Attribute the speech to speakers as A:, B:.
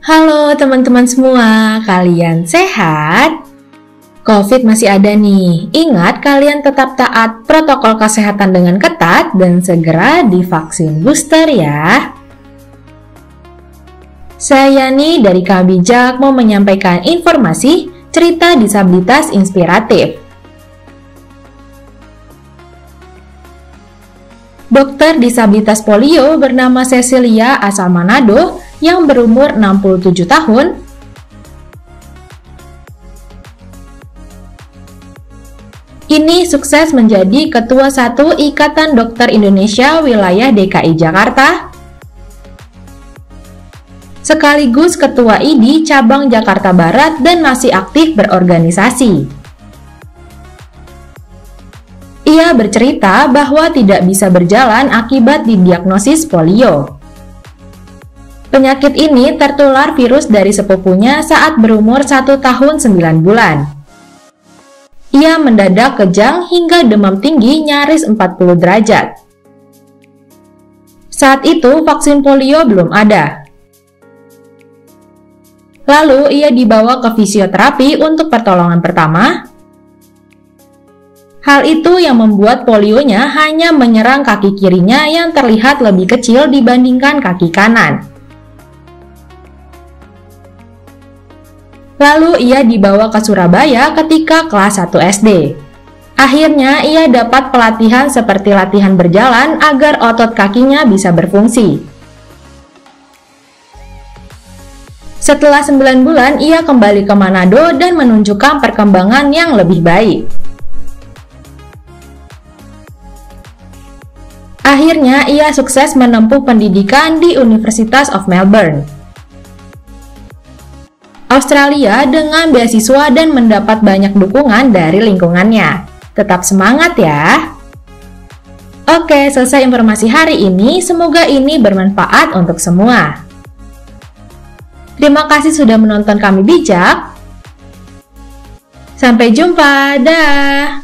A: Halo teman-teman semua, kalian sehat? COVID masih ada nih. Ingat kalian tetap taat protokol kesehatan dengan ketat dan segera divaksin booster ya. Saya nih dari Kabijak mau menyampaikan informasi cerita disabilitas inspiratif. Dokter disabilitas polio bernama Cecilia asal Manado yang berumur 67 tahun ini sukses menjadi Ketua Satu Ikatan Dokter Indonesia Wilayah DKI Jakarta sekaligus Ketua IDI Cabang Jakarta Barat dan masih aktif berorganisasi. Ia bercerita bahwa tidak bisa berjalan akibat didiagnosis polio. Penyakit ini tertular virus dari sepupunya saat berumur 1 tahun 9 bulan. Ia mendadak kejang hingga demam tinggi nyaris 40 derajat. Saat itu vaksin polio belum ada. Lalu ia dibawa ke fisioterapi untuk pertolongan pertama, Hal itu yang membuat polionya hanya menyerang kaki kirinya yang terlihat lebih kecil dibandingkan kaki kanan. Lalu ia dibawa ke Surabaya ketika kelas 1 SD. Akhirnya ia dapat pelatihan seperti latihan berjalan agar otot kakinya bisa berfungsi. Setelah 9 bulan, ia kembali ke Manado dan menunjukkan perkembangan yang lebih baik. Akhirnya, ia sukses menempuh pendidikan di Universitas of Melbourne. Australia dengan beasiswa dan mendapat banyak dukungan dari lingkungannya. Tetap semangat ya! Oke, selesai informasi hari ini. Semoga ini bermanfaat untuk semua. Terima kasih sudah menonton kami bijak. Sampai jumpa, dah.